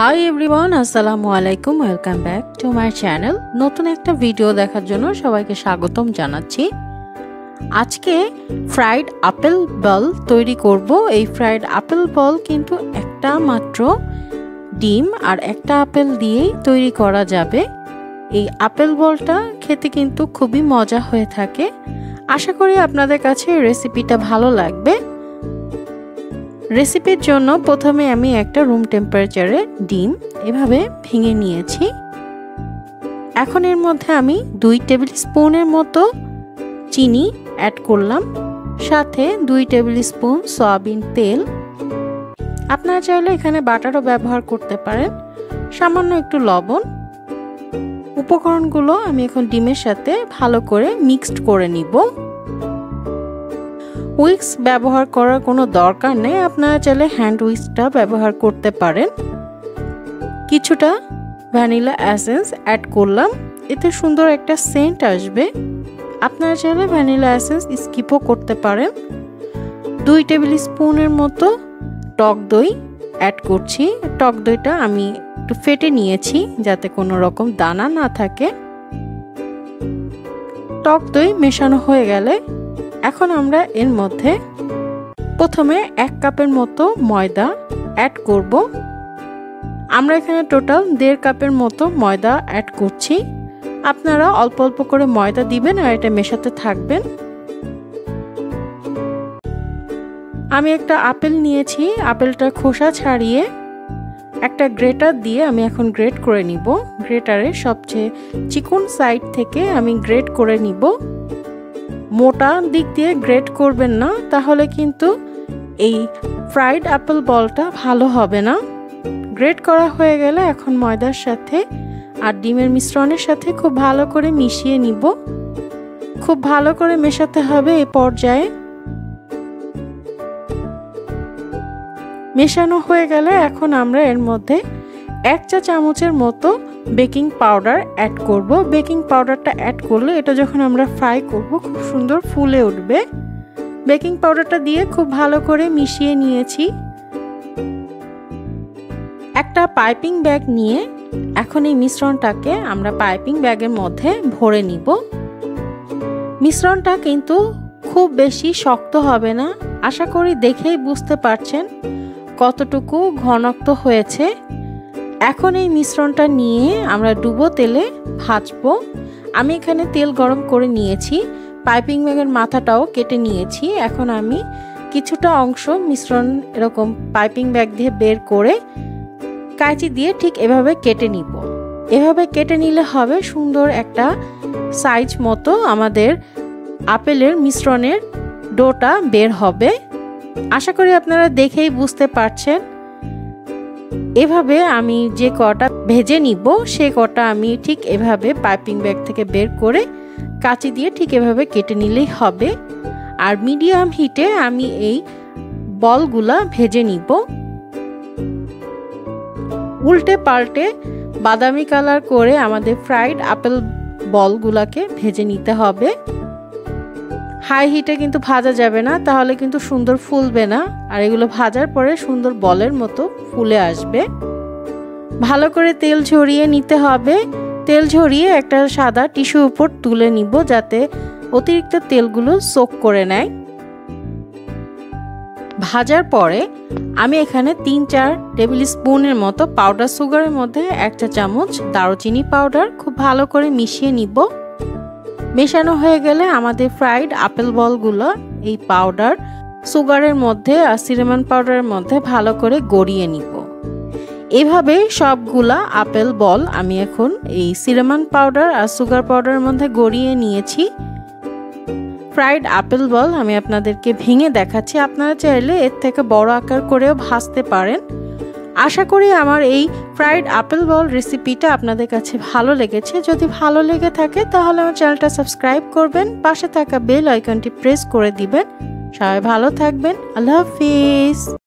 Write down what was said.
High everyone আসসালামু আলাইকুম welcome back to my channel নতুন একটা ভিডিও দেখার জন্য সবাইকে স্বাগতম জানাচ্ছি। আজকে ফ্রাইড আপেল বল তৈরি করব। এই ফ্রাইড আপেল বল কিন্তু একটা মাত্র ডিম আর একটা আপেল দিয়েই তৈরি করা যাবে। এই আপেল বলটা খেতে কিন্তু খুবই মজা হয়ে থাকে। আশা করি আপনাদের কাছে রেসিপিটা ভালো লাগবে। রেসিপির জন্য প্রথমে আমি একটা রুম টেম্পারেচারে ডিম এভাবে ভেঙে নিয়েছি। এখন এর মধ্যে আমি দুই টেবিল স্পুনের মতো চিনি অ্যাড করলাম, সাথে দুই টেবিল স্পুন সয়াবিন তেল। আপনারা চাইলে এখানে বাটারও ব্যবহার করতে পারেন, সামান্য একটু লবণ। উপকরণগুলো আমি এখন ডিমের সাথে ভালো করে মিক্সড করে নিব। উইক্স ব্যবহার করার কোনো দরকার নেই। আপনারা চাইলে হ্যান্ড উইক্সটা ব্যবহার করতে পারেন। কিছুটা ভ্যানিলা অ্যাসেন্স অ্যাড করলাম। এতে সুন্দর একটা সেন্ট আসবে। আপনারা চাইলে ভ্যানিলা অ্যাসেন্স স্কিপও করতে পারেন। দুই টেবিল স্পুনের মতো টক দই অ্যাড করছি। টক দইটা আমি একটু ফেটে নিয়েছি যাতে কোনো রকম দানা না থাকে। টক দই মেশানো হয়ে গেলে এখন আমরা এর মধ্যে প্রথমে এক কাপের মতো ময়দা অ্যাড করব। আমরা এখানে টোটাল দেড় কাপের মতো ময়দা অ্যাড করছি। আপনারা অল্প অল্প করে ময়দা দিবেন আর এটা মেশাতে থাকবেন। আমি একটা আপেল নিয়েছি, আপেলটা খোসা ছাড়িয়ে একটা গ্রেটার দিয়ে আমি এখন গ্রেট করে নিব। গ্রেটারের সবচেয়ে চিকন সাইড থেকে আমি গ্রেট করে নিব। মোটা দিক দিয়ে গ্রেট করবেন না, তাহলে কিন্তু এই ফ্রাইড অ্যাপেল বলটা ভালো হবে না। গ্রেট করা হয়ে গেলে এখন ময়দার সাথে আর ডিমের মিশ্রণের সাথে খুব ভালো করে মিশিয়ে নিব। খুব ভালো করে মেশাতে হবে এই পর্যায়ে। মেশানো হয়ে গেলে এখন আমরা এর মধ্যে এক চা চামচের মতো বেকিং পাউডার অ্যাড করব। বেকিং পাউডারটা অ্যাড করলে এটা যখন আমরা ফ্রাই করব, খুব সুন্দর ফুলে উঠবে। বেকিং পাউডারটা দিয়ে খুব ভালো করে মিশিয়ে নিয়েছি। একটা পাইপিং ব্যাগ নিয়ে এখন এই মিশ্রণটাকে আমরা পাইপিং ব্যাগের মধ্যে ভরে নিব। মিশ্রণটা কিন্তু খুব বেশি শক্ত হবে না। আশা করি দেখেই বুঝতে পারছেন কতটুকু ঘনত্ব হয়েছে। এখন এই মিশ্রণটা নিয়ে আমরা ডুবো তেলে, ভাজবো। আমি এখানে তেল গরম করে নিয়েছি। পাইপিং ব্যাগের মাথাটাও কেটে নিয়েছি। এখন আমি কিছুটা অংশ মিশ্রণ এরকম পাইপিং ব্যাগ দিয়ে বের করে কাঁচি দিয়ে ঠিক এভাবে কেটে নিব। এভাবে কেটে নিলে হবে সুন্দর একটা সাইজ মতো আমাদের আপেলের মিশ্রণের ডোটা বের হবে। আশা করি আপনারা দেখেই বুঝতে পারছেন। এভাবে আমি যে কটা ভেজে নিব সে কটা আমি ঠিক এভাবে পাইপিং ব্যাগ থেকে বের করে কাঁচি দিয়ে ঠিক এভাবে কেটে নিলেই হবে। আর মিডিয়াম হিটে আমি এই বলগুলা ভেজে নিব। উল্টে পাল্টে বাদামি কালার করে আমাদের ফ্রাইড আপেল বলগুলাকে ভেজে নিতে হবে। হাই হিটে কিন্তু ভাজা যাবে না, তাহলে কিন্তু সুন্দর ফুলবে না। আর এগুলো ভাজার পরে সুন্দর বলের মতো ফুলে আসবে। ভালো করে তেল ঝরিয়ে নিতে হবে। তেল ঝরিয়ে একটা সাদা টিস্যু উপর তুলে নিব, যাতে অতিরিক্ত তেলগুলো সোক করে নেয়। ভাজার পরে আমি এখানে তিন চার টেবিল স্পুনের মতো পাউডার সুগারের মধ্যে এক চা চামচ দারুচিনি পাউডার খুব ভালো করে মিশিয়ে নিব। মেশানো হয়ে গেলে আমাদের ফ্রাইড আপেল বলগুলো এই পাউডার সুগারের মধ্যে আর সিনেমান পাউডারের মধ্যে ভালো করে গড়িয়ে নিব। এভাবে সবগুলা আপেল বল আমি এখন এই সিনেমান পাউডার আর সুগার পাউডারের মধ্যে গড়িয়ে নিয়েছি। ফ্রাইড আপেল বল আমি আপনাদেরকে ভেঙে দেখাচ্ছি। আপনারা চাইলে এর থেকে বড় আকার করেও ভাজতে পারেন। আশা করি আমার এই ফ্রাইড আপেল বল রেসিপিটা আপনাদের কাছে ভালো লেগেছে। যদি ভালো লেগে থাকে, তাহলে আমার চ্যানেলটা সাবস্ক্রাইব করবেন, পাশে থাকা বেল আইকনটি প্রেস করে দিবেন। সবাই ভালো থাকবেন। আল্লাহ হাফিজ।